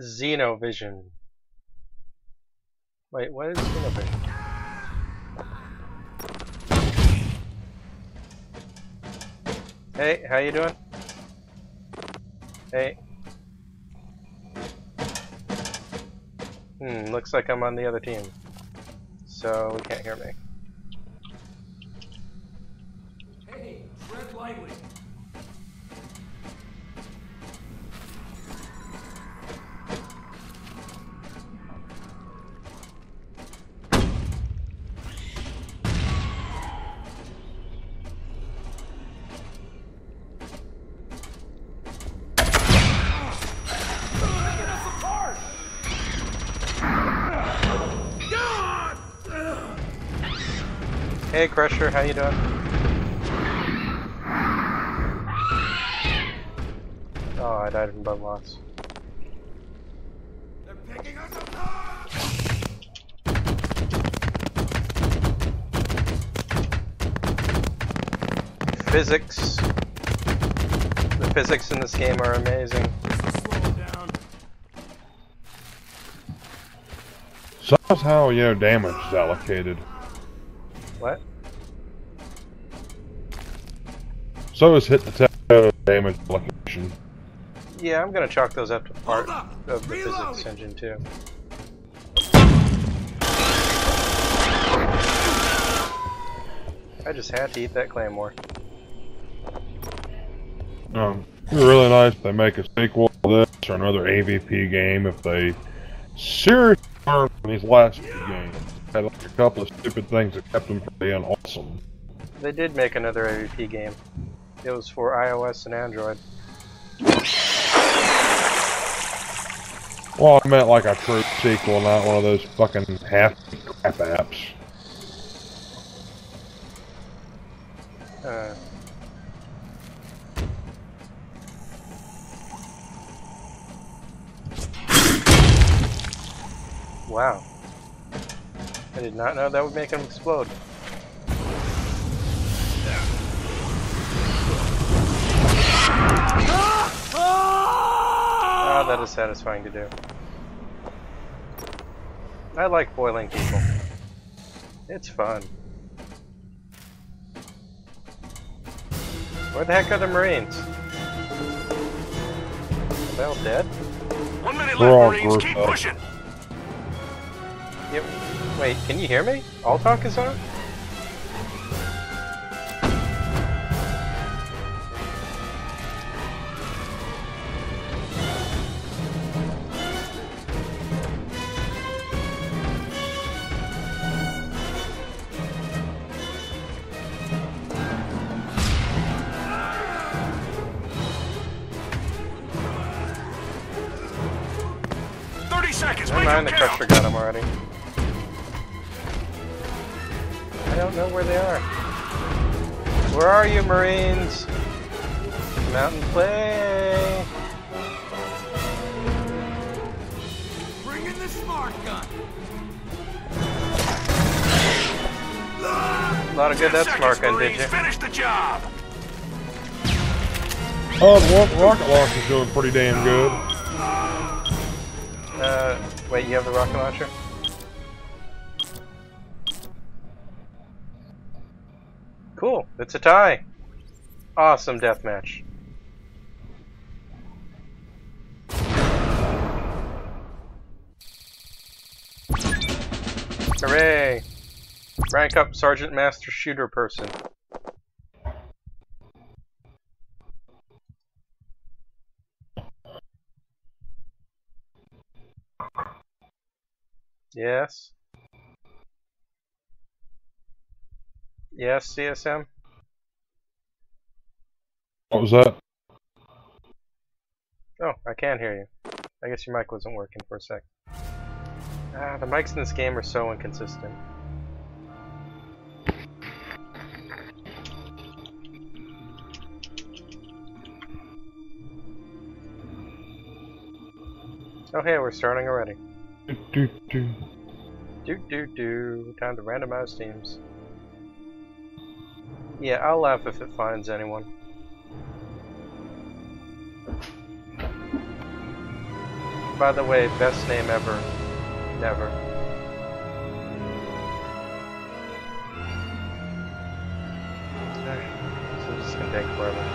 Xenovision. Wait, what is Xenovision? Hey, how you doing? Hey. Hmm, looks like I'm on the other team. So, he can't hear me. Hey, tread lightly. Hey, Crusher, how you doing? Oh, I died from bug loss. They're picking us apart! Physics. The physics in this game are amazing. Slow them down. So that's how, you know, damage is allocated. What? So is hit the toe damage allocation. Yeah, I'm gonna chalk those up to part up! of the Reloading! physics engine too. I just had to eat that claymore. Um, it'd be really nice if they make a sequel to this or another AVP game if they seriously learn from these last two games. Had like a couple of stupid things that kept them from being awesome. They did make another AVP game. It was for iOS and Android. Well, I meant like a true sequel, not one of those fucking half crap apps. Uh, wow. I did not know that would make him explode. Oh, that is satisfying to do. I like boiling people. It's fun. Where the heck are the Marines? Are they all dead? One minute We're all left, Marines. Keep up. pushing. Yep. Wait, can you hear me? All talk is on? Thirty seconds. Never mind, the. Crusher got him already. Don't know where they are. Where are you, Marines? Come out and play! Bring in the smart gun. A lot of good Ten that smart seconds, gun, did Marines. you? Finish the job. Oh, the rocket launch is doing pretty damn good. Uh, wait, you have the rocket launcher? Cool, it's a tie. Awesome deathmatch. Hooray! Rank up Sergeant Master Shooter Person. Yes. Yes, CSM? What was that? Oh, I can't hear you. I guess your mic wasn't working for a sec. Ah, the mics in this game are so inconsistent. Oh hey, we're starting already. Do, do, do. Do do do. Time to randomize teams. Yeah, I'll laugh if it finds anyone. by the way, best name ever. Never. This is gonna take forever.